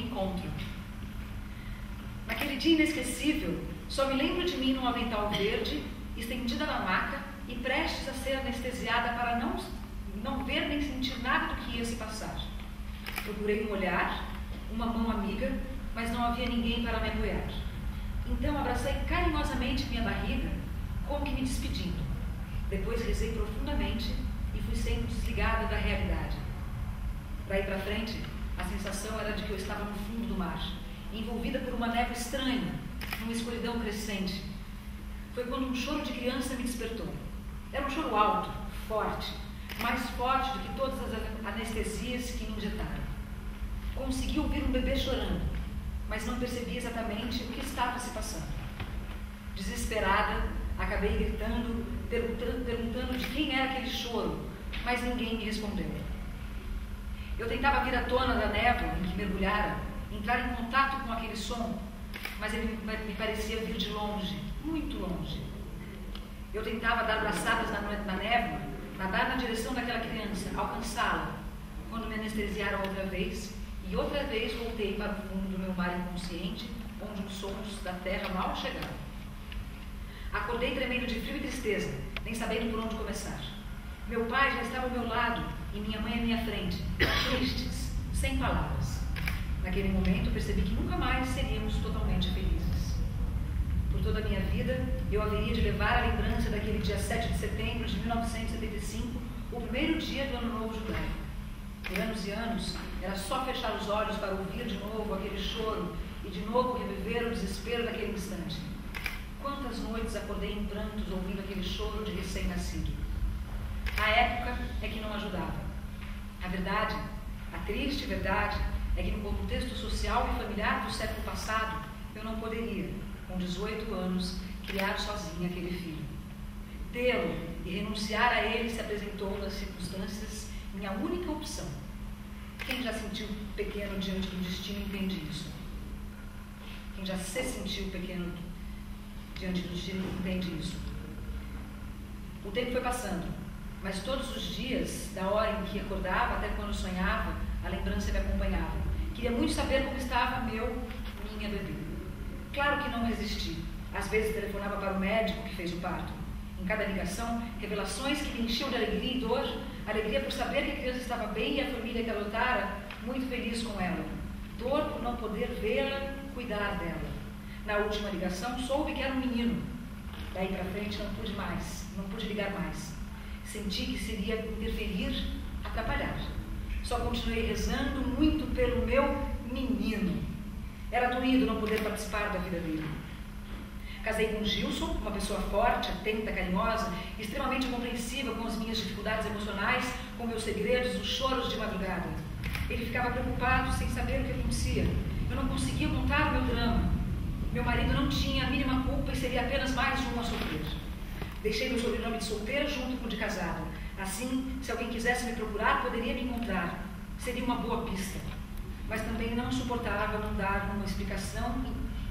encontro. Naquele dia inesquecível, só me lembro de mim num avental verde, estendida na maca e prestes a ser anestesiada para não, não ver nem sentir nada do que ia se passar. Procurei um olhar, uma mão amiga, mas não havia ninguém para me apoiar. Então abracei carinhosamente minha barriga, como que me despedindo. Depois rezei profundamente e fui sendo desligada da realidade. Daí para frente, sensação era de que eu estava no fundo do mar, envolvida por uma névoa estranha, numa escuridão crescente. Foi quando um choro de criança me despertou. Era um choro alto, forte, mais forte do que todas as anestesias que me injetaram. Consegui ouvir um bebê chorando, mas não percebi exatamente o que estava se passando. Desesperada, acabei gritando, perguntando, perguntando de quem era aquele choro, mas ninguém me respondeu. Eu tentava vir à tona da névoa em que mergulhara, entrar em contato com aquele som, mas ele me parecia vir de longe, muito longe. Eu tentava dar braçadas na, névoa, nadar na direção daquela criança, alcançá-la, quando me anestesiaram outra vez, e outra vez voltei para o fundo do meu mar inconsciente, onde os sons da terra mal chegavam. Acordei tremendo de frio e tristeza, nem sabendo por onde começar. Meu pai já estava ao meu lado e minha mãe à minha frente, tristes, sem palavras. Naquele momento percebi que nunca mais seríamos totalmente felizes. Por toda a minha vida, eu haveria de levar a lembrança daquele dia 7 de setembro de 1975, o primeiro dia do Ano Novo Judaico. Por anos e anos, era só fechar os olhos para ouvir de novo aquele choro e de novo reviver o desespero daquele instante. Quantas noites acordei em prantos ouvindo aquele choro de recém-nascido. A época é que não ajudava. A verdade, a triste verdade, é que no contexto social e familiar do século passado, eu não poderia, com 18 anos, criar sozinha aquele filho. Tê-lo e renunciar a ele se apresentou nas circunstâncias minha única opção. Quem já sentiu pequeno diante do destino entende isso. Quem já se sentiu pequeno diante do destino entende isso. O tempo foi passando, mas todos os dias, da hora em que acordava até quando sonhava, a lembrança me acompanhava. Queria muito saber como estava meu, minha bebê. Claro que não resisti. Às vezes telefonava para o médico que fez o parto. Em cada ligação, revelações que me enchiam de alegria e dor. Alegria por saber que a criança estava bem e a família que adotara muito feliz com ela. Dor por não poder vê-la, cuidar dela. Na última ligação, soube que era um menino. Daí para frente, não pude mais, não pude ligar mais. Senti que seria interferir, atrapalhar. Só continuei rezando muito pelo meu menino. Era doído não poder participar da vida dele. Casei com Gilson, uma pessoa forte, atenta, carinhosa, extremamente compreensiva com as minhas dificuldades emocionais, com meus segredos, os choros de madrugada. Ele ficava preocupado, sem saber o que acontecia. Eu não conseguia contar o meu drama. Meu marido não tinha a mínima culpa e seria apenas mais um a sofrer. Deixei meu sobrenome de solteira junto com o de casado. Assim, se alguém quisesse me procurar, poderia me encontrar. Seria uma boa pista. Mas também não suportava não dar uma explicação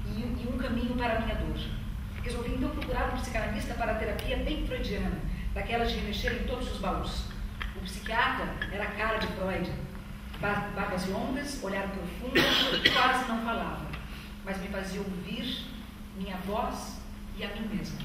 e, e, e um caminho para a minha dor. Resolvi então procurar um psicanalista para terapia bem freudiana, daquelas de mexer em todos os baús. O psiquiatra era a cara de Freud. Barbas longas, olhar profundo, quase não falava, mas me fazia ouvir minha voz e a mim mesma.